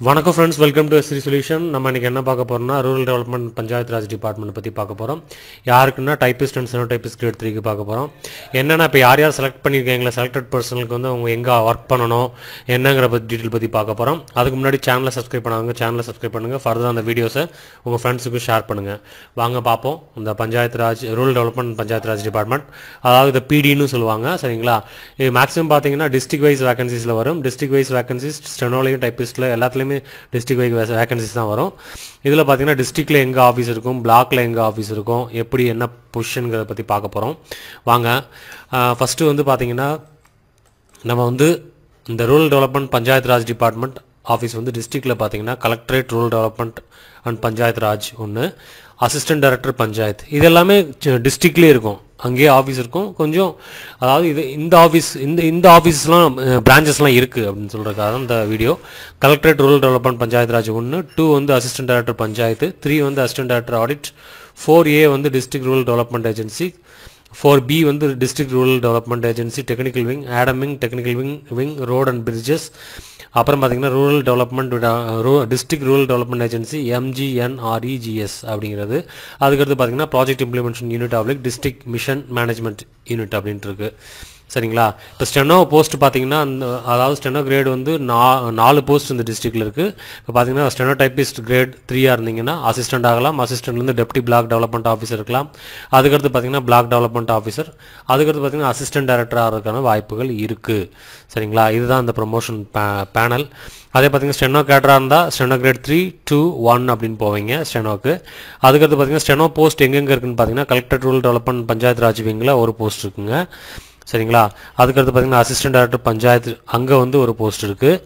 வணக்கம் friends welcome to எஸ்ரி solution நம்ம இன்றைக்கி என்ன பார்க்க போகிறோம்னா rural development panchayat Raj department பற்றி பார்க்க போகிறோம் யாருக்குன்னா typist and steno typist grade த்ரீக்கு பார்க்க போகிறோம் என்னென்னா இப்போ யார் யார் செலக்ட் பண்ணியிருக்கீங்களா செலக்டட் பர்சனுக்கு வந்து அவங்க எங்கே ஒர்க் பண்ணணும் என்னங்கிற பற்றி டீட்டெயில் பற்றி பார்க்க போகிறோம் அதுக்கு முன்னாடி சேனலை சப்ஸ்கிரைப் பண்ணாங்க சேனலை சப்ஸ்கிரைப் பண்ணுங்கள் ஃபர்தர் அந்த வீடியோஸை உங்கள் ஃப்ரெண்ட்ஸுக்கு ஷேர் பண்ணுங்கள் வாங்க பார்ப்போம். இந்த panchayat Raj rural development panchayat Raj department அதாவது இதை பிடின்னு சொல்லுவாங்க சரிங்களா? இது மேக்ஸிமம் பார்த்தீங்கன்னா டிஸ்ட்ரிக் வைஸ் வேகன்சிஸில் வரும். டிஸ்ட்ரிக் வைஸ் வேகன்சிஸ் ஸ்டெனோலையும் டைப்பிஸ்ட்டில் எல்லாத்துலேயும் டிஸ்ட்ரிக் வைஸ் வேகன்சிஸ் தான் வரும். இதில் பார்த்தீங்கன்னா டிஸ்ட்ரிக்டில் எங்கே ஆஃபீஸ் இருக்கும் பிளாக்ல எங்கே ஆஃபீஸ் இருக்கும் எப்படி என்ன பொசிஷனுங்கிறத பற்றி பார்க்க போகிறோம் வாங்க. ஃபஸ்ட்டு வந்து பார்த்தீங்கன்னா நம்ம வந்து இந்த rural development panchayat Raj department office வந்து டிஸ்ட்ரிக்டில் பார்த்தீங்கன்னா collectorate rural development and panchayat Raj ஒன்று அசிஸ்டன்ட் டைரக்டர் பஞ்சாயத் இது எல்லாமே டிஸ்ட்ரிக்ட்லேயே இருக்கும். அங்கேயே ஆஃபீஸ் இருக்கும். கொஞ்சம் அதாவது இது இந்த ஆஃபீஸ் இந்த இந்த ஆஃபீஸ்லாம் பிரான்ச்சஸ்லாம் இருக்குது அப்படின்னு சொல்கிறதுக்காக தான் இந்த video collectorate rural development panchayat Raj ஒன்று டூ வந்து அசிஸ்டன்ட் டைரக்டர் பஞ்சாயத்து த்ரீ வந்து assistant director audit four A வந்து district rural development agency four B வந்து district rural development agency technical wing admin technical wing wing road and bridges அப்புறம் பார்த்தீங்கன்னா rural development district rural development agency MGNREGS அப்படிங்கிறது. அதுக்கடுத்து பார்த்தீங்கன்னா project implementation unit of district mission management unit அப்படின்ட்டு இருக்குது சரிங்களா? இப்போ ஸ்டெனோ போஸ்ட் பார்த்தீங்கன்னா அந்த அதாவது ஸ்டெனோ கிரேட் வந்து நா நாலு போஸ்ட் இந்த டிஸ்ட்ரிக்டில் இருக்குது இப்போ பார்த்தீங்கன்னா ஸ்டெனோ டைப்பிஸ்ட் கிரேட் த்ரீயாக இருந்தீங்கன்னா அசிஸ்டன்ட் ஆகலாம். அசிஸ்டன்ட்லேருந்து டெப்டி பிளாக் டெவலப்மெண்ட் ஆஃபீஸர் இருக்கலாம். அதுக்கடுத்து பார்த்தீங்கன்னா பிளாக் டெவலப்மெண்ட் ஆஃபீஸர் அதுக்கடுத்து பார்த்தீங்கன்னா அசிஸ்டன்ட் டைரக்டர் ஆகிறதுக்கான வாய்ப்புகள் இருக்குது சரிங்களா? இதுதான் இந்த ப்ரொமோஷன் பேனல் அதே பார்த்தீங்கன்னா ஸ்டெனோ கேட்டராக இருந்தால் steno grade three two one அப்படின்னு போவீங்க ஸ்டெனோக்கு. அதுக்கடுத்து பார்த்தீங்கன்னா ஸ்டெனோ போஸ்ட் எங்கெங்கே இருக்குன்னு பார்த்தீங்கன்னா collector rural development panchayat Raj விங்கில் ஒரு போஸ்ட் இருக்குங்க. சரிங்களா? அதுக்கடுத்து பார்த்தீங்கன்னா அசிஸ்டன்ட் டைரக்டர் பஞ்சாயத்து அங்கே வந்து ஒரு போஸ்ட் இருக்குது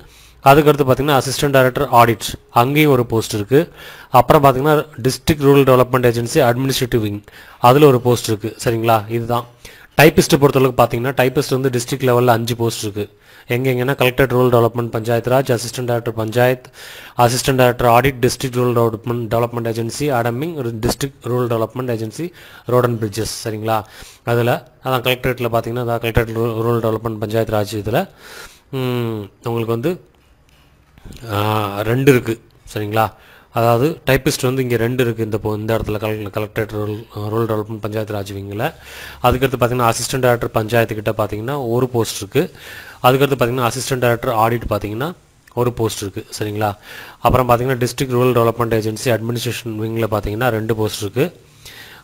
அதுக்கடுத்து பார்த்தீங்கன்னா அசிஸ்டன்ட் டைரக்டர் ஆடிட் அங்கேயும் ஒரு போஸ்ட் இருக்குது அப்புறம் பார்த்தீங்கன்னா district rural development agency administrative wing அதில் ஒரு போஸ்ட் இருக்குது சரிங்களா? இதுதான். டைப்பிஸ்ட்டை பொறுத்தளவுக்கு பார்த்தீங்கன்னா டைப்பிஸ்ட் வந்து டிஸ்ட்ரிக்ட் லெவலில் அஞ்சு போஸ்ட் இருக்குது எங்கெங்கன்னா collector rural development panchayat Raj assistant director panchayat assistant director audit district rural development development agency admin district rural development agency road and bridges சரிங்களா? அதில் அதான் கலெக்டரேட்டில் பார்த்தீங்கன்னா அதான் collectorate rural development panchayat Raj இதில். உங்களுக்கு வந்து ரெண்டு இருக்குது சரிங்களா? அதாவது டைப்பிஸ்ட் வந்து இங்கே ரெண்டு இருக்குது இந்த இப்போ இந்த இடத்துல கல collectorate rural rural development panchayat ராஜ்விங்கில் அதுக்கடுத்து பார்த்தீங்கன்னா அசிஸ்டன்ட் டேரக்டர் பஞ்சாயத்து கிட்ட பார்த்தீங்கன்னா ஒரு போஸ்ட் இருக்குது அதுக்கடுத்து பார்த்தீங்கன்னா அசிஸ்டன்ட் டேரக்டர் ஆடிட் பார்த்தீங்கன்னா ஒரு போஸ்ட் இருக்குது சரிங்களா? அப்புறம் பார்த்தீங்கன்னா district rural development agency administration விங்கில் பார்த்தீங்கன்னா ரெண்டு போஸ்ட் இருக்குது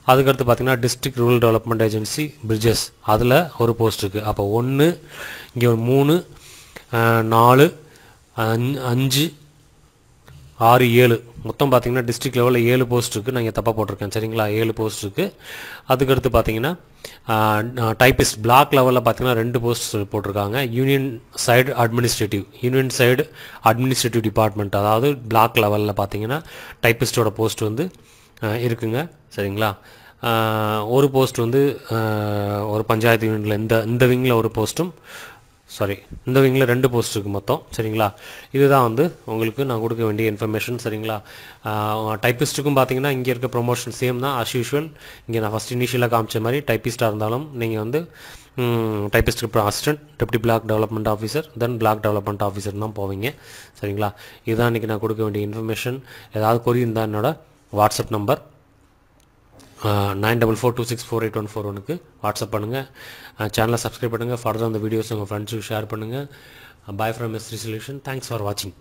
அதுக்கடுத்து பார்த்தீங்கன்னா district rural development agency bridges அதில் ஒரு போஸ்ட் இருக்குது அப்போ ஒன்று இங்கே ஒரு மூணு நாலு அஞ்சு ஆறு ஏழு. மொத்தம் பார்த்தீங்கன்னா டிஸ்ட்ரிக்ட் லெவலில் ஏழு போஸ்ட் இருக்குது நான் இங்கே தப்பாக போட்டிருக்கேன். சரிங்களா? ஏழு போஸ்ட் இருக்குது அதுக்கடுத்து பார்த்தீங்கன்னா டைப்பிஸ்ட் பிளாக் லெவலில் பார்த்தீங்கன்னா ரெண்டு போஸ்ட் போட்டிருக்காங்க. Union side administrative union side administrative department அதாவது பிளாக் லெவலில் பார்த்தீங்கன்னா டைப்பிஸ்டோட போஸ்ட் வந்து இருக்குங்க. சரிங்களா? ஒரு போஸ்ட் வந்து ஒரு பஞ்சாயத்து யூனிட்டில் இந்த இந்த விங்கில் ஒரு போஸ்ட்டும் சாரி இந்த விங்கில் ரெண்டு போஸ்ட் இருக்குது மொத்தம். சரிங்களா? இதுதான் வந்து உங்களுக்கு நான் கொடுக்க வேண்டிய இன்ஃபர்மேஷன் சரிங்களா? டைப்பிஸ்ட்டுக்கும் பார்த்தீங்கன்னா இங்கே இருக்க ப்ரொமோஷன் சேம் தான். அஸ் யூஷுவல் இங்கே நான் ஃபஸ்ட் இனிஷியலாக காமிச்ச மாதிரி டைப்பிஸ்ட்டாக இருந்தாலும் நீங்கள் வந்து டைப்பிஸ்ட்டுக்கு அப்புறம் assistant deputy block development officer then block development officer தான் போவீங்க. சரிங்களா? இதுதான் இன்றைக்கி நான் கொடுக்க வேண்டிய இன்ஃபர்மேஷன் ஏதாவது கொரி இருந்தால் என்னோட WhatsApp number nine double four two six four eight one four ஒனுக்கு வாட்ஸ்அப் பண்ணுங்கள் சேனலை சப்ஸ்கிரைப் பண்ணுங்கள் ஃபர்தர் அந்த வீடியோஸ் உங்கள் ஃப்ரெண்ட்ஸுக்கு ஷேர் பண்ணுங்கள் bye from S resolution thanks for வாட்சிங்